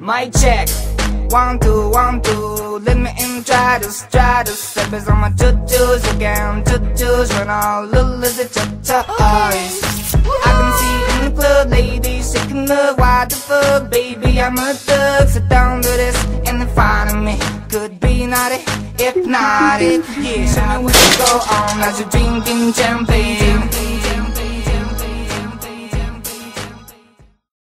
My check. One, two, one, two. Let me in, try to, try to step is on my tutus again. Tutus when all little as a tutus. I can see in the club, ladies shaking the what the fuck, baby. I'm a thug, Sit down, do this and front of me. Could be naughty, if not it, yeah. Show me what you go on as you're drinking champagne.